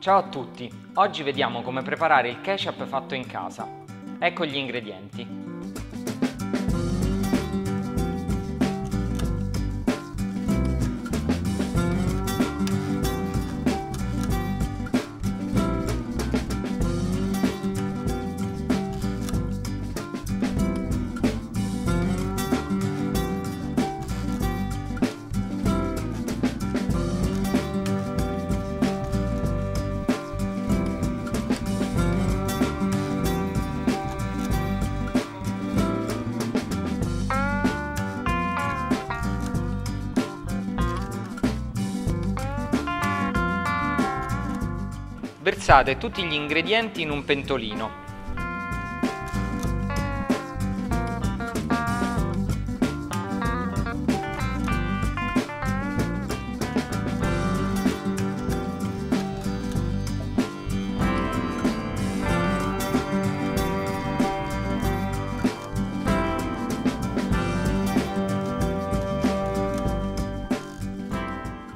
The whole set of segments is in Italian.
Ciao a tutti, oggi vediamo come preparare il ketchup fatto in casa. Ecco gli ingredienti. Versate tutti gli ingredienti in un pentolino.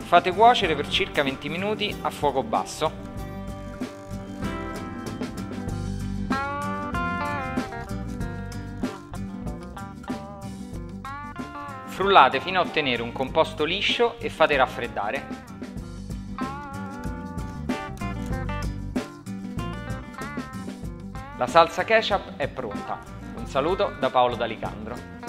Fate cuocere per circa 20 minuti a fuoco basso. Frullate fino a ottenere un composto liscio e fate raffreddare. La salsa ketchup è pronta. Un saluto da Paolo D'Alicandro.